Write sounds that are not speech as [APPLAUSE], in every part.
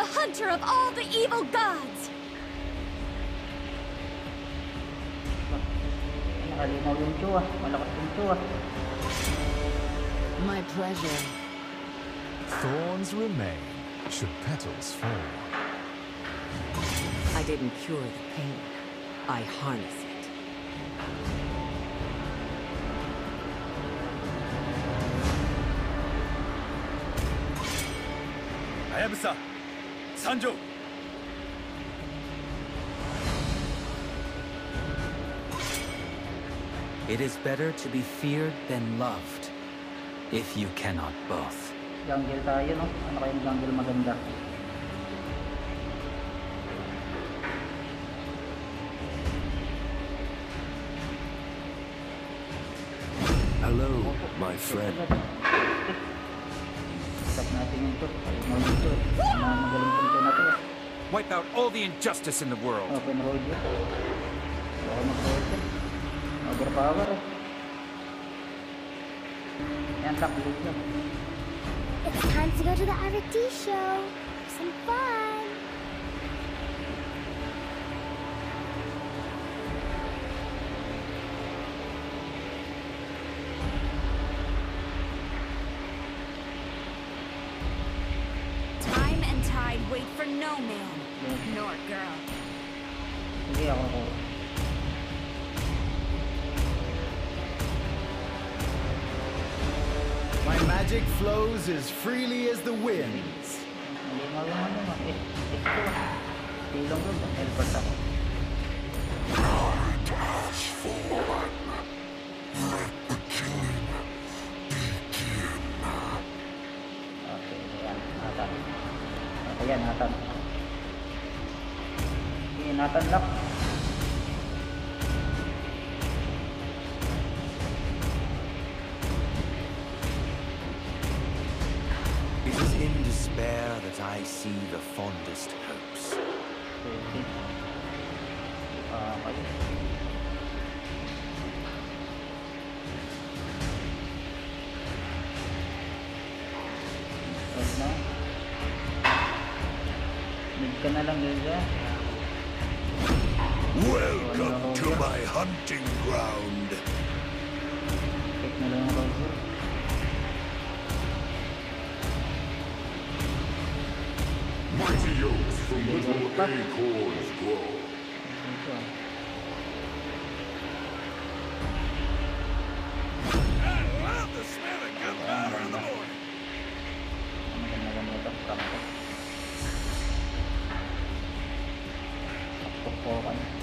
the hunter of all the evil gods. Nakalinaw yung chua. Malakas yung chua. My pleasure. Thorns remain should petals fall. I didn't cure the pain. I harness it. Hayabusa, Sanjo. It is better to be feared than loved, if you cannot both. Jungle tayo, no? Ano kayong jungle maganda? Hello, my friend. Wipe out all the injustice in the world. Open road yun. Baka mag-road yun. Overpower. Yan, tak, lead yun. It's time to go to the RT show. Have some fun. Time and tide wait for no man, magic flows as freely as the winds. Na lang. Welcome to my hunting ground. Check na lang Roger. Mighty oaks from little acorns po kami.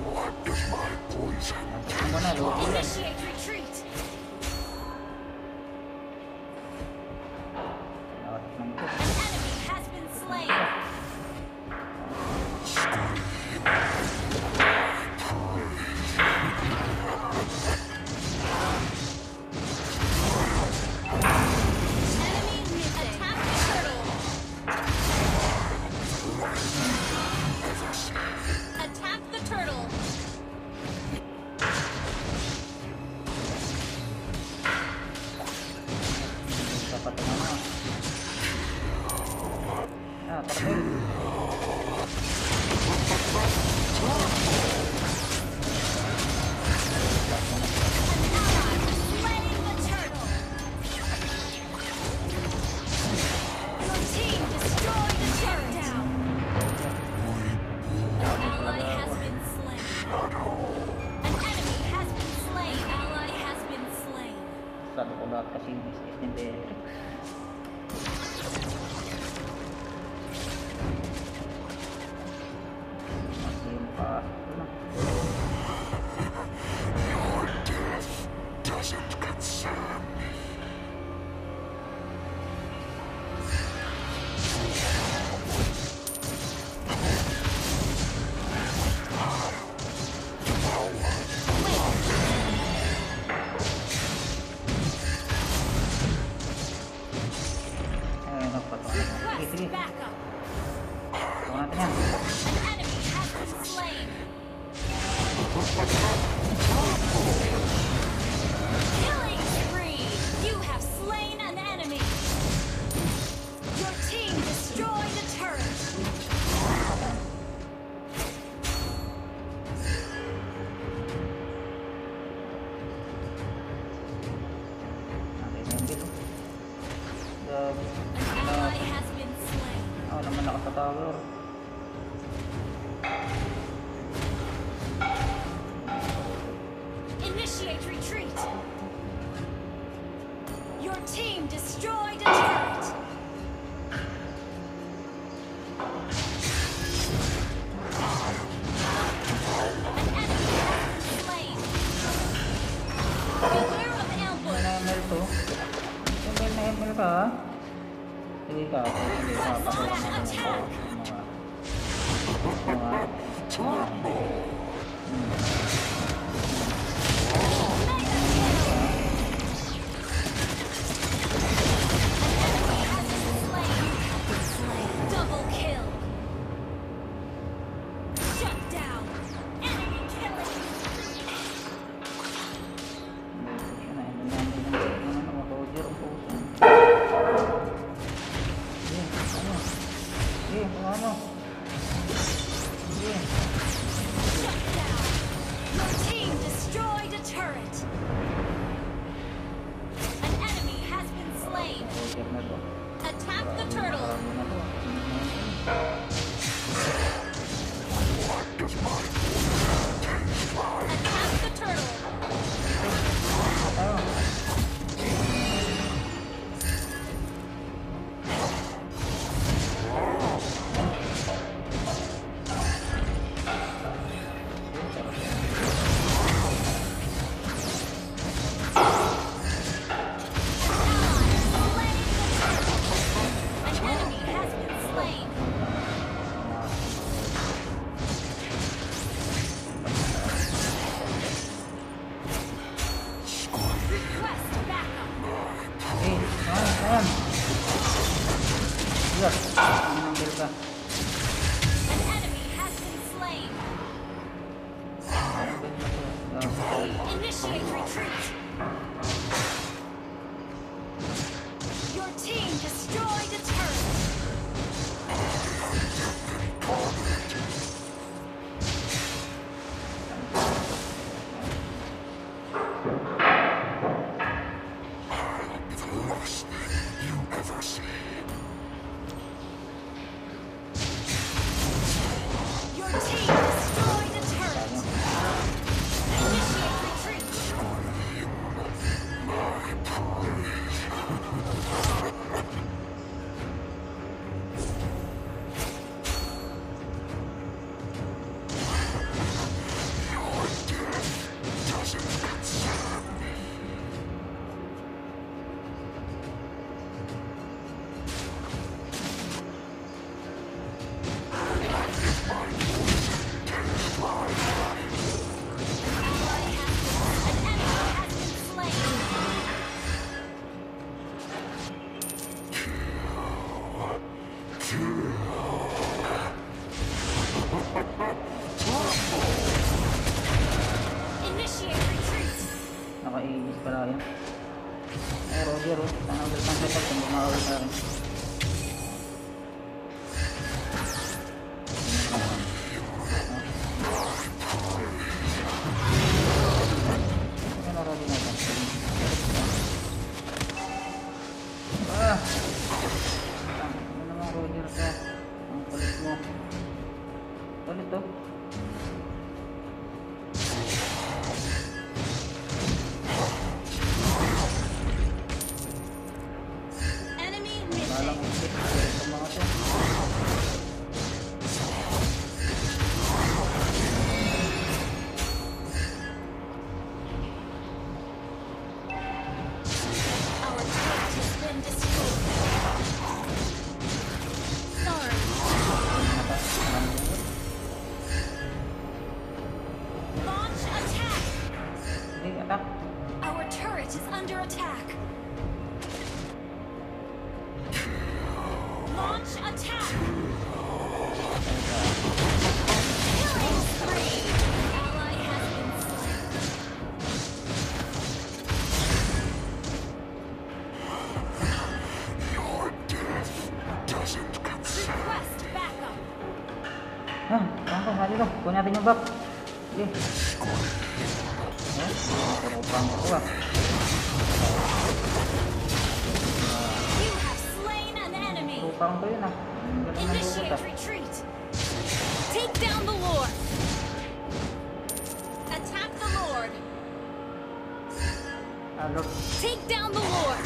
What does my poison Ano mo na, lugaw Ano to? sinabi niyo, Bap? Sige. Yes, Initiate retreat! Take down the Lord! Attack the Lord! Take down the Lord!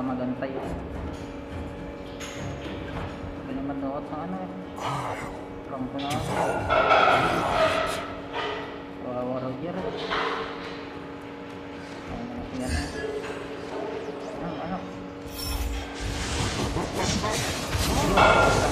talaga magantay. Hindi naman daw sa ano eh. Trump na ako. Kawawa raw. Ano na. Ano. Ano, ano.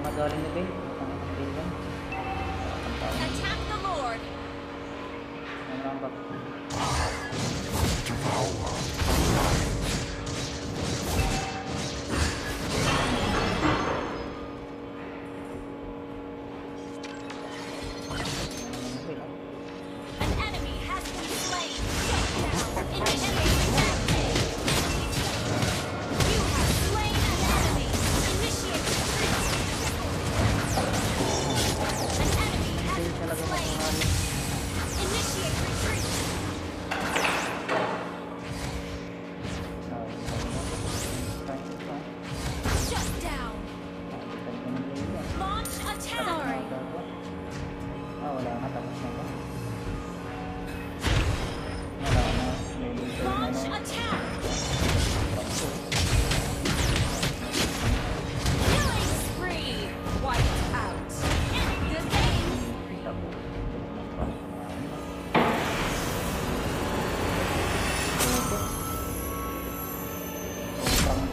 magaling na ba yun? Attack the Lord! Ano Ang rambak. Devour.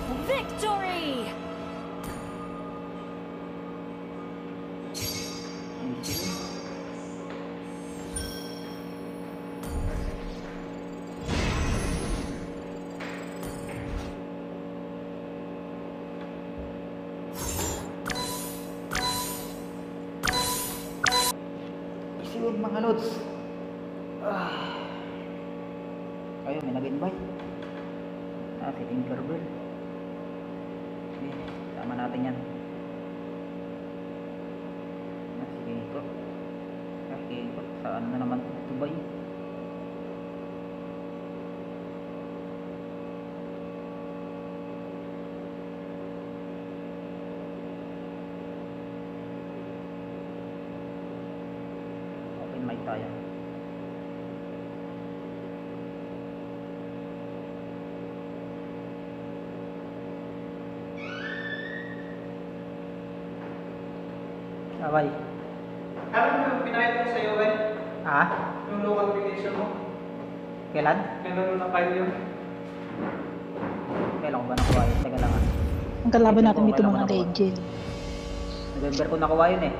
Victory! Susunod mga lods. Abay. Ano yung pinahit mo sa iyo, eh? Ah? Yung local vacation mo? Kailan? Kailan mo na-file yun? Kailan ko ba nakuha yun? Teka lang ah. Ang kalaban natin dito ko mga legend. November ko nakuha yun eh.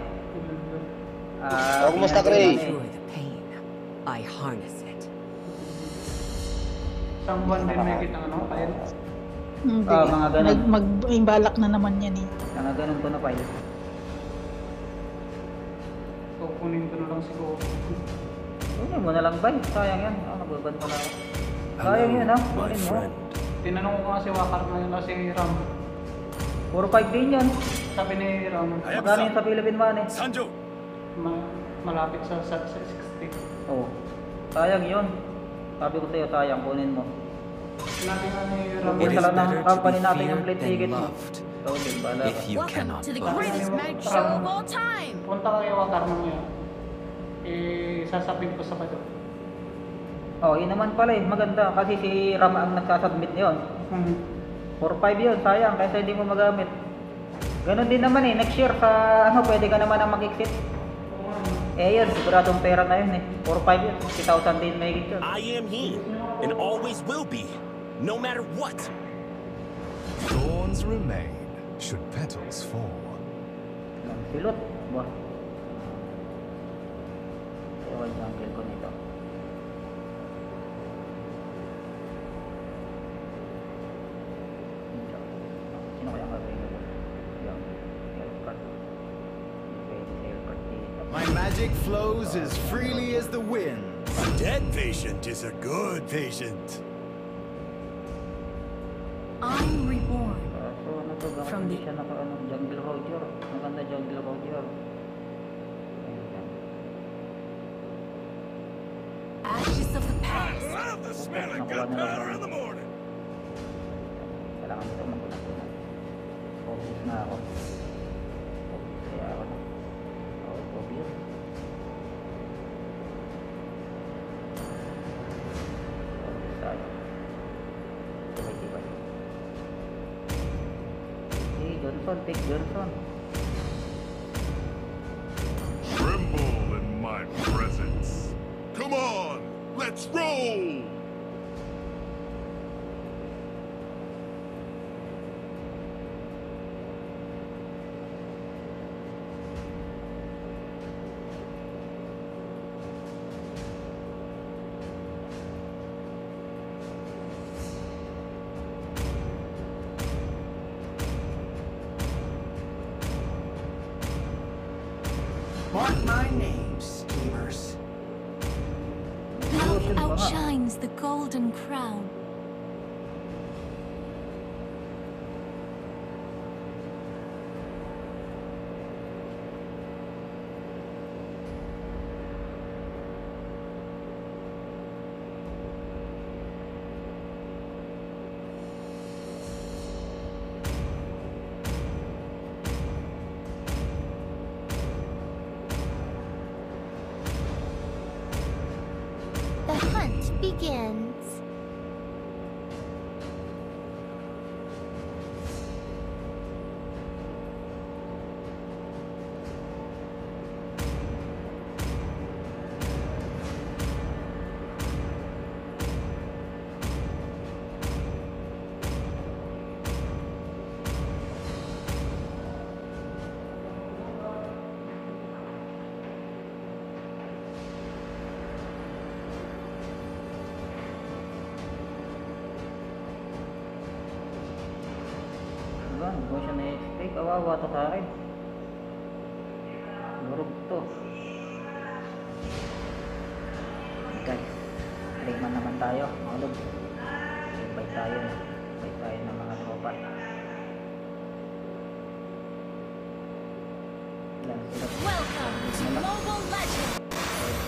Ah, Oh, kumusta, pain. I harness it. Isang buwan din may kitang ano, file? Hindi. Ah, mga ganun. Mag, mag, balak na naman yan eh. Mga ganun ko na file. Kukunin ko na lang siguro. Kunin mo na lang ba? Sayang yan. Ah, nagbaban pa na. Sayang yun ah. Kunin mo. Tinanong ko nga si Wakar ngayon na si Ram. Puro 5 din yun. Sabi ni Ram, Magkano yun sa Philippine Money? Sanjo! ma malapit sa, sa, sa 60. Oo. Oh. Sayang yun. Sabi ko sa'yo, sayang. Kunin mo. Sinabi nga ni Ram, It is alam ng company natin yung plate ticket If you Welcome cannot to the greatest magic show of all time. punta ka kay Wakar mamaya. Eh, sasabit ko sa bato. Oh, yun naman pala eh. Maganda. Kasi si Ram ang nagsasubmit yun. Hmm. 4-5 yun, sayang, kaysa hindi mo magamit. Ganon din naman eh, next year sa ano, pwede ka naman ang mag-exit. Eh yun, siguradong pera na yun eh. 4-5 yun, 50,000 din may yun. I am he, and always will be, no matter what. Thorns remain should petals fall. Lang silot, ba? Ewan yung uncle ko nito. Sino kaya available? Yung Helcurt. Pwede dito. My magic flows as freely as the wind. A dead patient is a good patient. I'm hindi siya naka ano, jungle roger. Maganda jungle roger. Ayan. Ashes of the past. love the smell of gunpowder in the morning. Kailangan ito magulang-gulang. Focus na ako. Take Johnson. Tremble golden crown. kawawa to sa akin. Murog to. Guys layman naman tayo mga log. Sabay tayo. Sabay tayo ng mga tropa. Welcome to mobile legend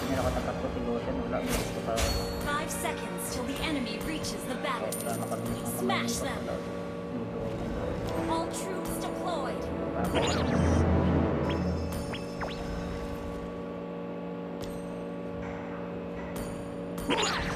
hindi na ako tapos siguro siya wala 5 seconds till the enemy reaches the battle. smash them. all troops deployed. Come on.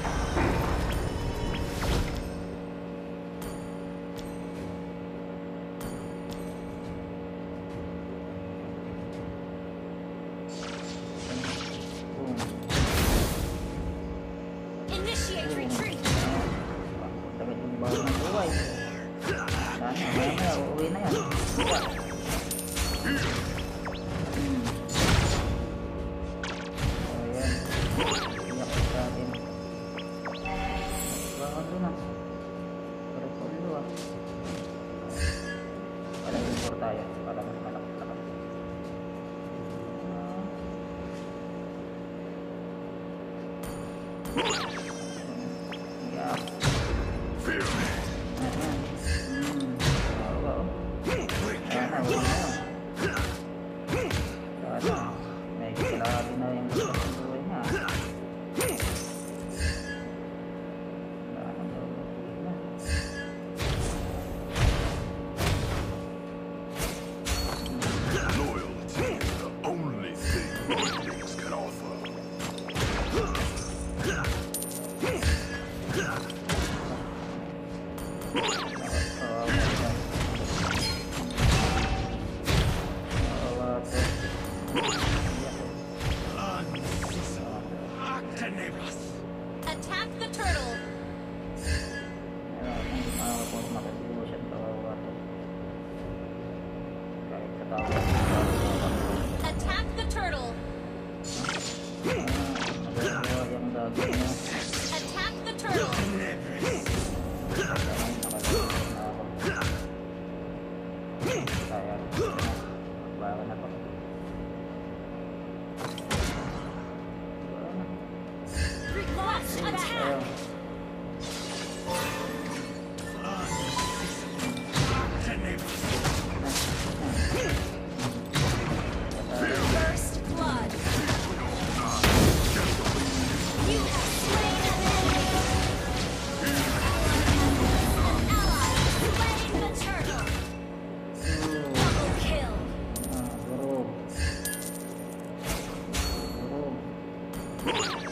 Oh! [LAUGHS]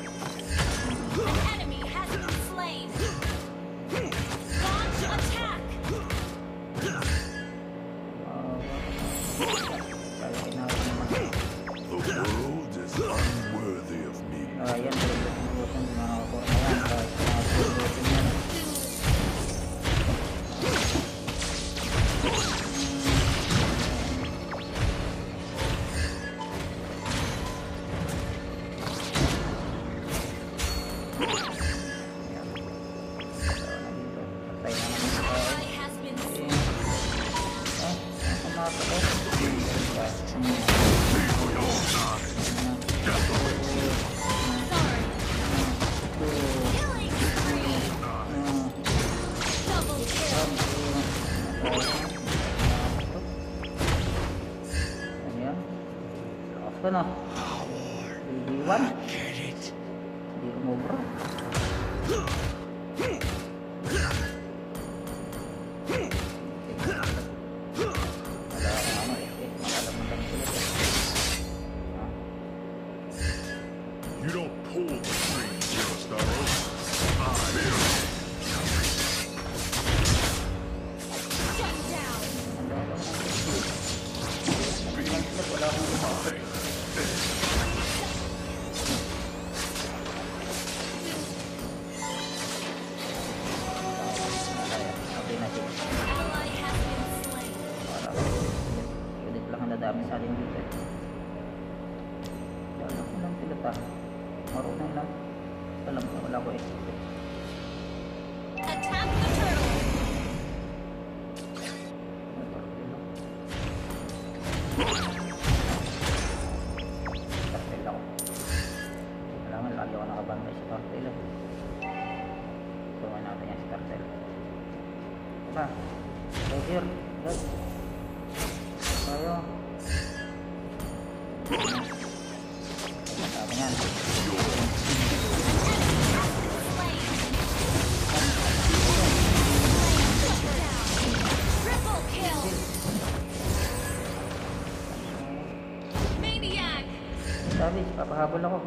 Papahabol ako.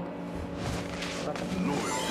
Papahabol ako.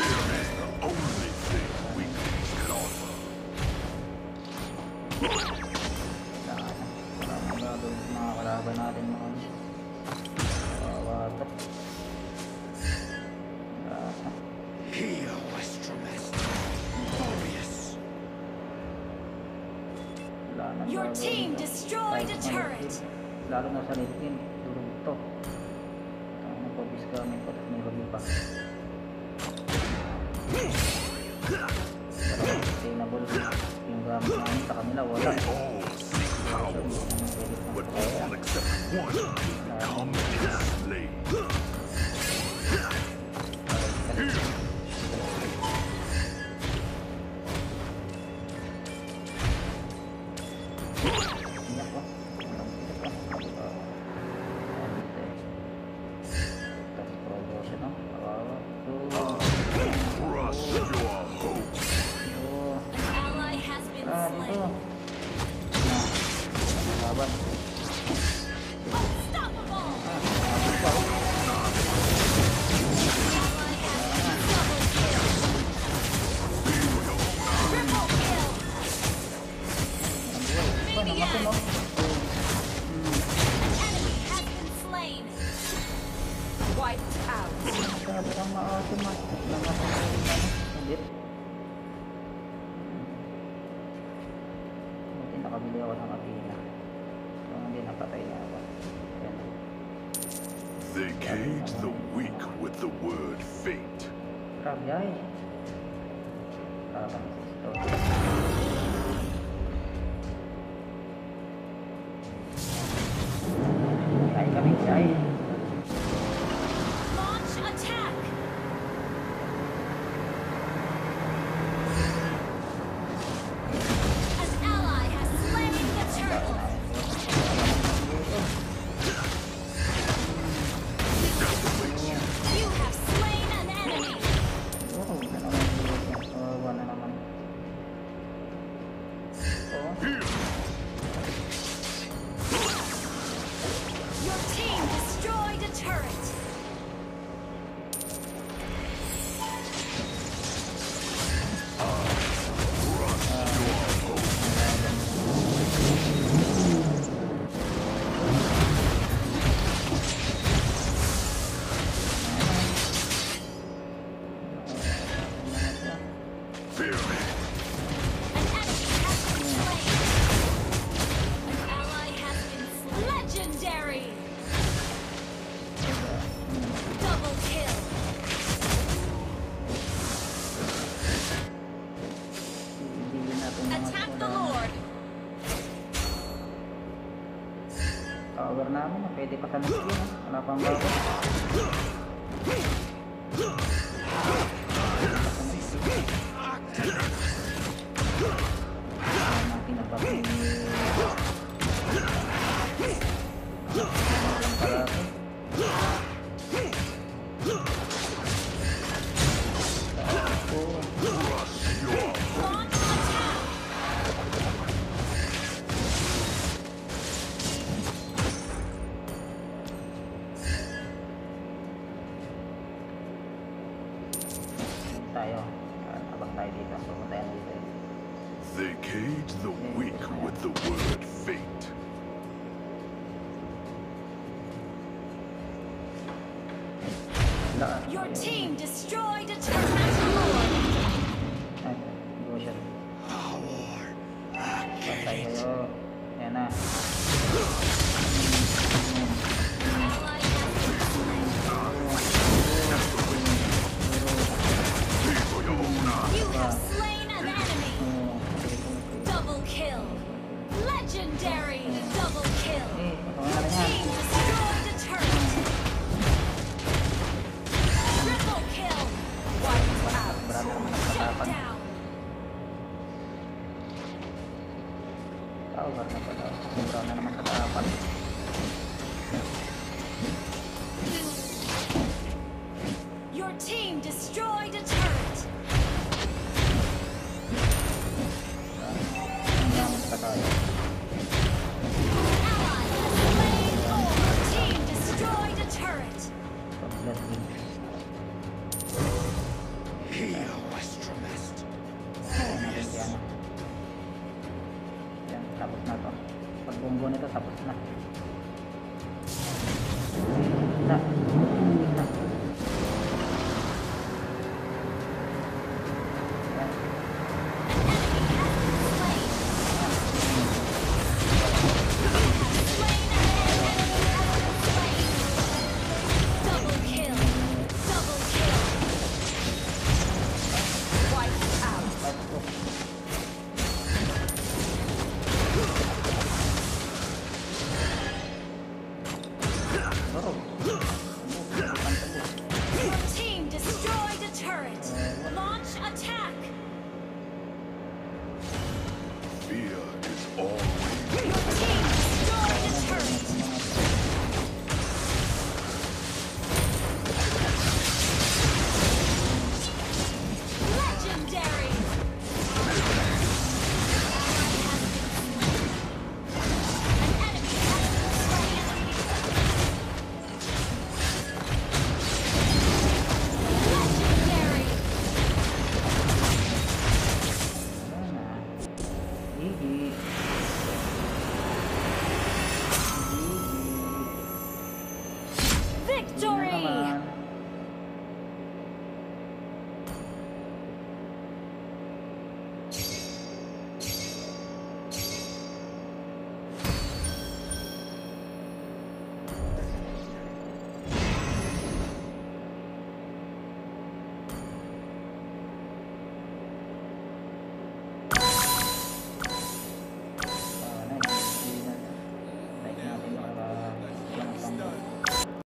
tahu karena pada tahu. Ngobrolnya namanya it. Launch attack!